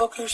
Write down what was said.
Okay,